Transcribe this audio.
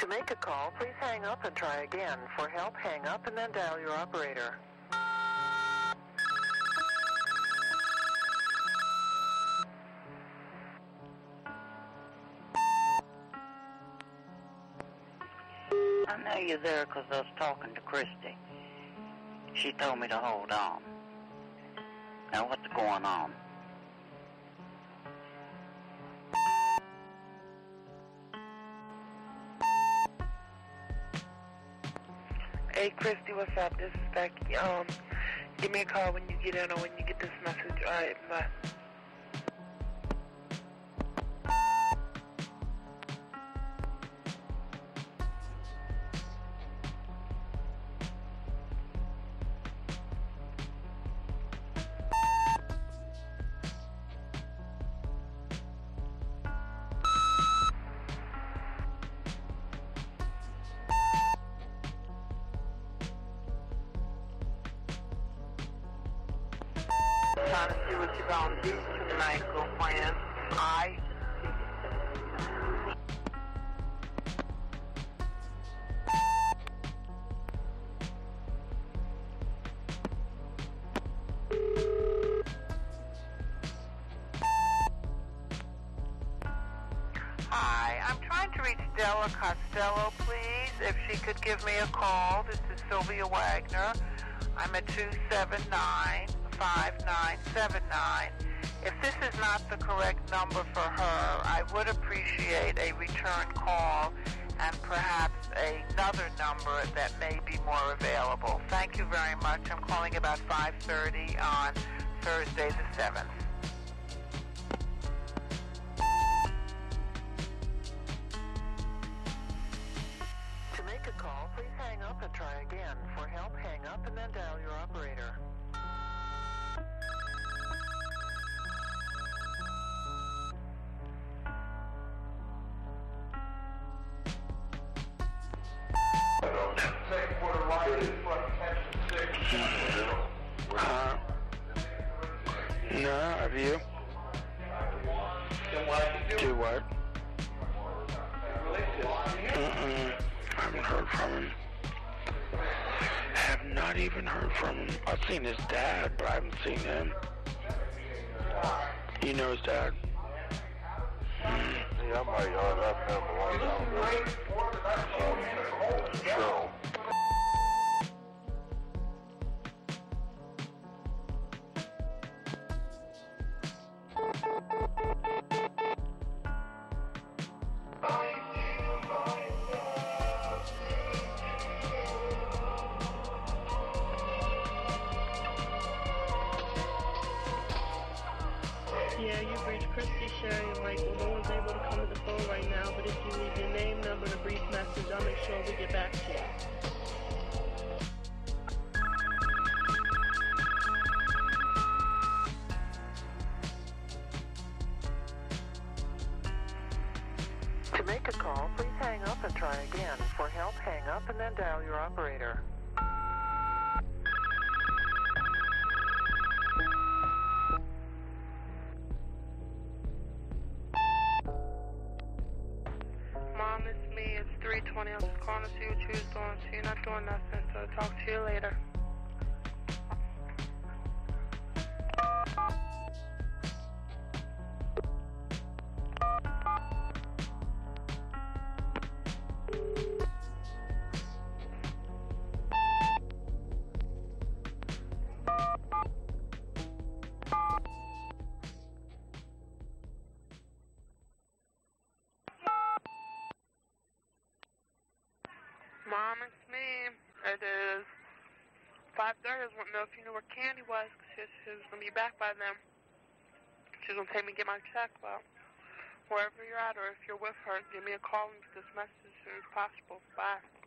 To make a call, please hang up and try again. For help, hang up and then dial your operator. I know you're there 'cause I was talking to Christy. She told me to hold on. Now, what's going on? Hey, Christy, what's up? This is Becky. Um, give me a call when you get in or when you get this message. All right, bye. Trying to see what you're gonna do tonight, girlfriend. I. Hi, I'm trying to reach Della Costello, please. If she could give me a call. This is Sylvia Wagner. I'm at 279-5979. If this is not the correct number for her, I would appreciate a return call and perhaps another number that may be more available. Thank you very much. I'm calling about 5.30 on Thursday the 7th. To make a call, please hang up and try again. For help, hang up and then dial your operator. Huh? No, have you? Do what? Mm-mm. I haven't heard from him. Have not even heard from him. I've seen his dad, but I haven't seen him. You know his dad? Mm. Yeah, I might uh, Yeah, you've reached Christy, Sherry, and Michael. No one's able to come to the phone right now, but if you leave your name, number, and a brief message, I'll make sure we get back to you. To make a call, please hang up and try again. For help, hang up and then dial your operator. 20 ounces Calling to see what you was doing, See you're not doing nothing, so talk to you. Mom, it's me. It is 5.30. I just want to know if you knew where Candy was, because she, going to be back by then. She's going to take me to get my check, well, wherever you're at, or if you're with her, give me a call and get this message as soon as possible. Bye.